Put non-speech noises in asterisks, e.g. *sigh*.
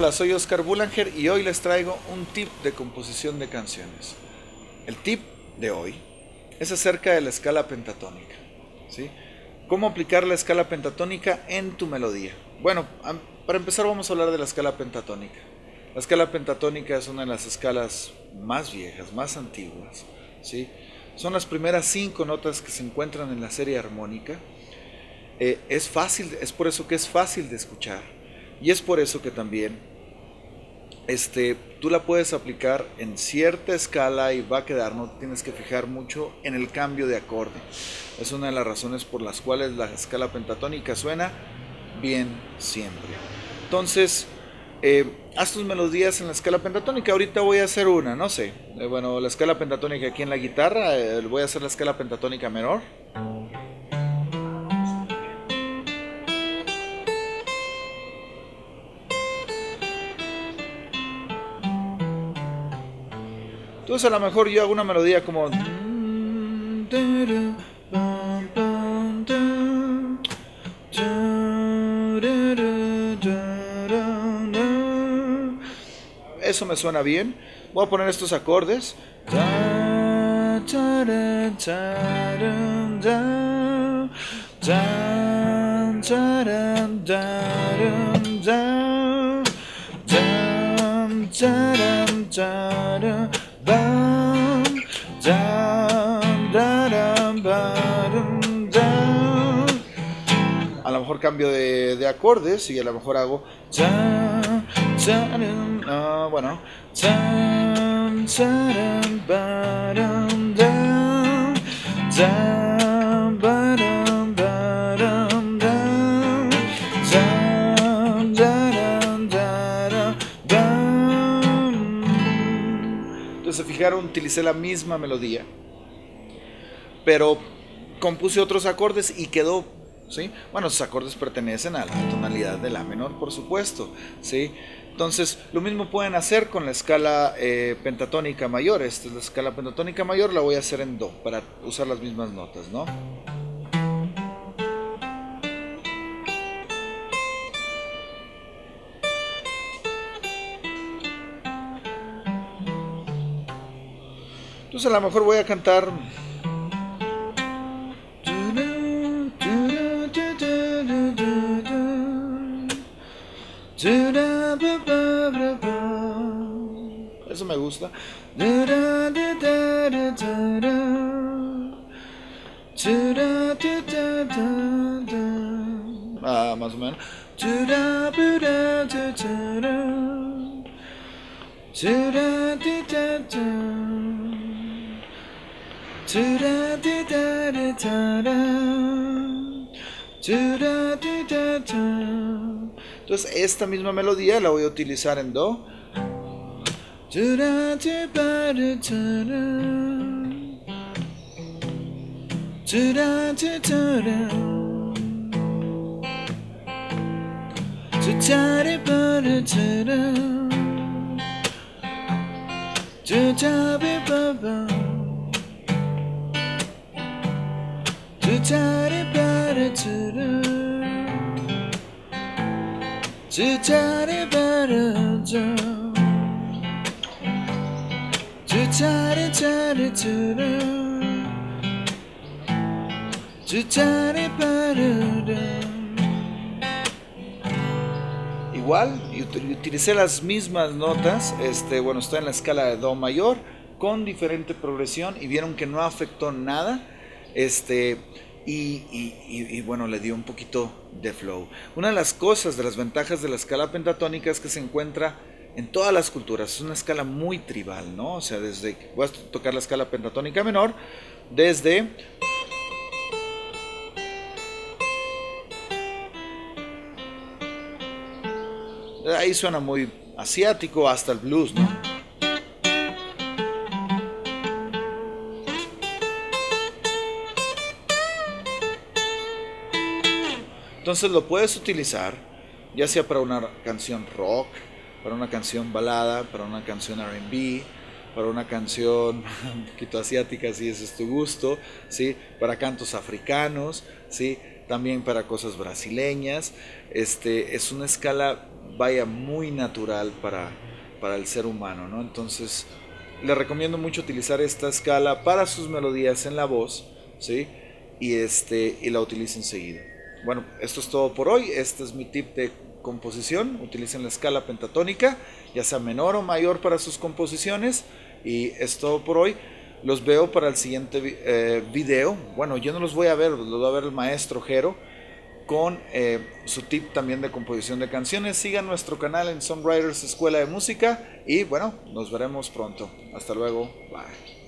Hola, soy Oscar Bulanger y hoy les traigo un tip de composición de canciones. El tip de hoy es acerca de la escala pentatónica. ¿sí? ¿Cómo aplicar la escala pentatónica en tu melodía? Bueno, para empezar vamos a hablar de la escala pentatónica. La escala pentatónica es una de las escalas más viejas, más antiguas. ¿sí? Son las primeras cinco notas que se encuentran en la serie armónica. Eh, es fácil, es por eso que es fácil de escuchar. Y es por eso que también este, tú la puedes aplicar en cierta escala y va a quedar, no tienes que fijar mucho en el cambio de acorde. Es una de las razones por las cuales la escala pentatónica suena bien siempre. Entonces, eh, haz tus melodías en la escala pentatónica. Ahorita voy a hacer una, no sé. Eh, bueno, la escala pentatónica aquí en la guitarra, eh, voy a hacer la escala pentatónica menor. Entonces a lo mejor yo hago una melodía como... Eso me suena bien. Voy a poner estos acordes. Cambio de, acordes y a lo mejor hago. Bueno. Entonces, fijaron, utilicé la misma melodía, pero compuse otros acordes y quedó, Bueno, esos acordes pertenecen a la tonalidad de la menor, por supuesto, ¿sí? Entonces, lo mismo pueden hacer con la escala eh, pentatónica mayor. Esta es la escala pentatónica mayor, la voy a hacer en Do para usar las mismas notas, ¿no? Entonces, a lo mejor voy a cantar Eso me gusta. Ah, más o menos. Entonces esta misma melodía la voy a utilizar en Do. Igual, utilicé las mismas notas, este, bueno, estoy en la escala de Do mayor con diferente progresión y vieron que no afectó nada. Este, y, bueno, le dio un poquito de flow. Una de las cosas, de las ventajas de la escala pentatónica es que se encuentra en todas las culturas. Es una escala muy tribal, ¿no? O sea, desde voy a tocar la escala pentatónica menor, desde ahí suena muy asiático hasta el blues, ¿no? Entonces lo puedes utilizar ya sea para una canción rock, para una canción balada, para una canción RB, para una canción *laughs* un poquito asiática si ese es tu gusto, ¿sí? para cantos africanos, ¿sí? también para cosas brasileñas. Este, es una escala vaya muy natural para, para el ser humano, ¿no? Entonces, le recomiendo mucho utilizar esta escala para sus melodías en la voz, ¿sí? Y, este, y la utilicen seguido. Bueno, esto es todo por hoy. Este es mi tip de composición. Utilicen la escala pentatónica, ya sea menor o mayor para sus composiciones. Y es todo por hoy. Los veo para el siguiente eh, video. Bueno, yo no los voy a ver, los va a ver el maestro Jero con eh, su tip también de composición de canciones. Sigan nuestro canal en Songwriters Escuela de Música y bueno, nos veremos pronto. Hasta luego. Bye.